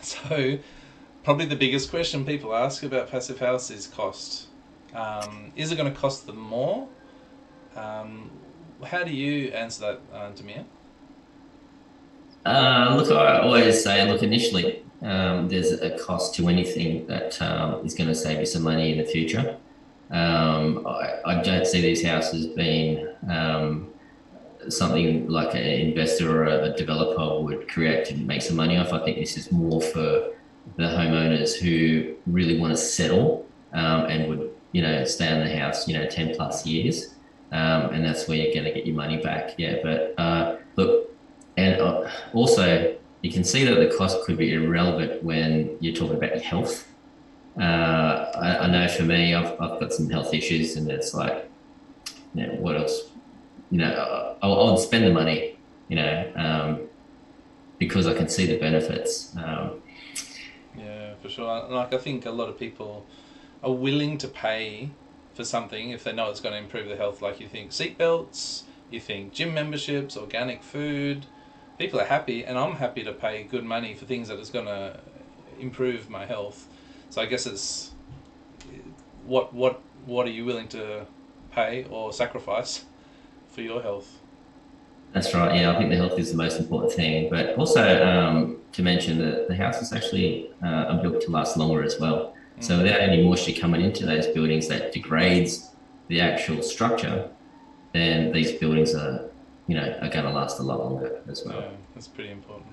So, probably the biggest question people ask about passive house is cost. Um, is it going to cost them more? Um, how do you answer that, uh, Damir? Uh, look, I always say, look, initially, um, there's a cost to anything that um, is going to save you some money in the future. Um, I, I, don't see these houses being um, something like an investor or a developer would create and make some money off. I think this is more for the homeowners who really want to settle um, and would, you know, stay in the house, you know, 10 plus years. Um, and that's where you're going to get your money back. Yeah. But uh, look, and uh, also you can see that the cost could be irrelevant when you're talking about your health. Uh, I, I, know for me, I've, I've got some health issues, and it's like, you know, what else? You know, I'll, I'll spend the money, you know, um, because I can see the benefits. Um, yeah, for sure. Like I think a lot of people are willing to pay for something if they know it's going to improve their health. Like you think seatbelts, you think gym memberships, organic food. People are happy, and I'm happy to pay good money for things that is going to improve my health. So I guess it's what what what are you willing to pay or sacrifice for your health? That's right. Yeah, I think the health is the most important thing. But also um, to mention that the house is actually uh, built to last longer as well. So without any moisture coming into those buildings that degrades the actual structure, then these buildings are, you know, are going to last a lot longer as well. Yeah, that's pretty important.